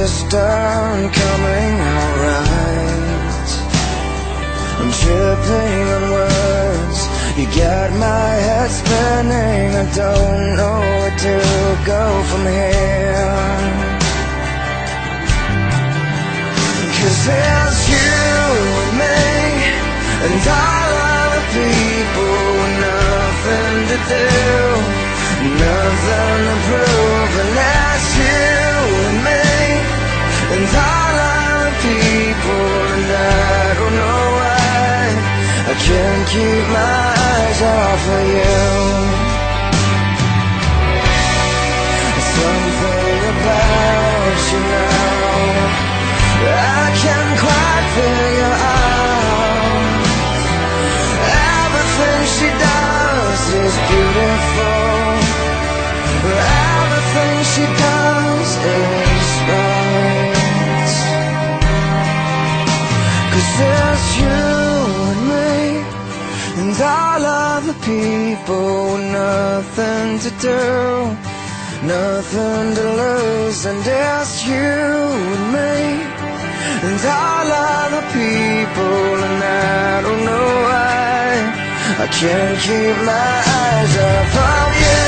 just aren't coming out right. I'm tripping on words, you got my head spinning. I don't know where to go from here. Keep my eyes off of you. Something about you now. I can't quite figure out Everything she does is beautiful Everything she does is right Cause it's you And all other people with nothing to do Nothing to lose And it's you and me. And all other people, and I don't know oh, why I can't keep my eyes off of you